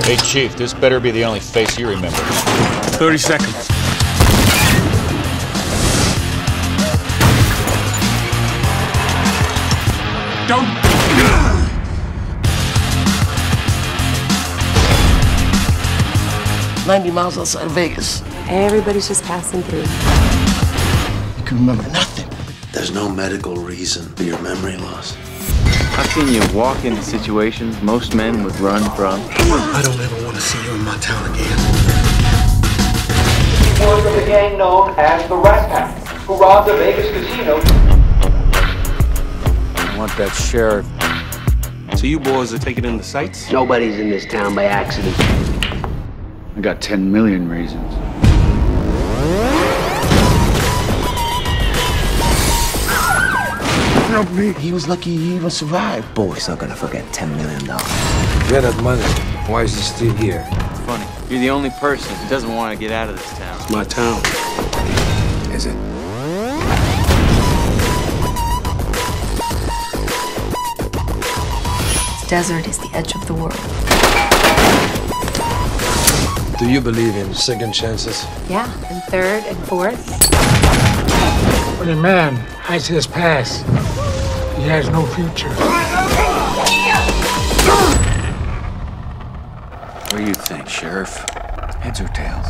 Hey, Chief, this better be the only face you remember. 30 seconds. Don't. Ninety miles outside of Vegas. Everybody's just passing through. You can remember nothing. There's no medical reason for your memory loss. I've seen you walk into situations most men would run from. I don't ever want to see you in my town again. He was of the gang known as the Rat Pack, who robbed a Vegas casino. I want that sheriff. So you boys are taking in the sights? Nobody's in this town by accident. I got 10 million reasons. Help me. He was lucky he even survived. Boy's not gonna forget $10 million. Get that money. Why is he still here? Funny. You're the only person who doesn't want to get out of this town. It's my town. Is it? The desert is the edge of the world. Do you believe in second chances? Yeah, and third and fourth. When a man hides his past, he has no future. What do you think, Sheriff? Heads or tails?